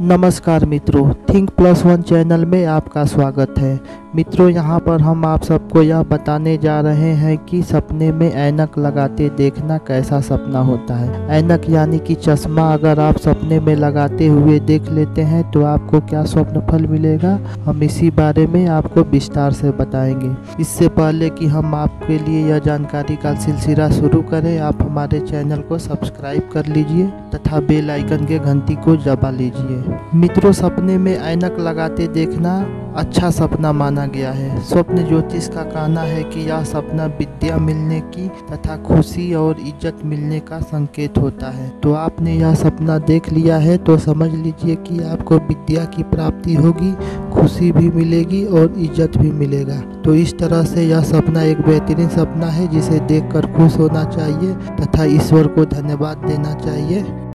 नमस्कार मित्रों think plus one channel में आपका स्वागत है। मित्रों, यहाँ पर हम आप सबको यह बताने जा रहे हैं कि सपने में ऐनक लगाते देखना कैसा सपना होता है। ऐनक यानी कि चश्मा अगर आप सपने में लगाते हुए देख लेते हैं तो आपको क्या स्वप्न फल मिलेगा? हम इसी बारे में आपको विस्तार से बताएँगे। इससे पहले कि हम आपके लिए यह जानकारी का सिलसिला शुरू करें, आप हमारे चैनल को सब्सक्राइब कर लीजिए तथा बेल आइकन के घंटी को दबा लीजिए। मित्रों, सपने में ऐनक लगाते देखना अच्छा सपना माना गया है। स्वप्न ज्योतिष का कहना है कि यह सपना विद्या मिलने की तथा खुशी और इज़्ज़त मिलने का संकेत होता है। तो आपने यह सपना देख लिया है तो समझ लीजिए कि आपको विद्या की प्राप्ति होगी, खुशी भी मिलेगी और इज़्ज़त भी मिलेगा। तो इस तरह से यह सपना एक बेहतरीन सपना है, जिसे देखकर खुश होना चाहिए तथा ईश्वर को धन्यवाद देना चाहिए।